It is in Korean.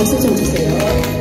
박수 좀 주세요.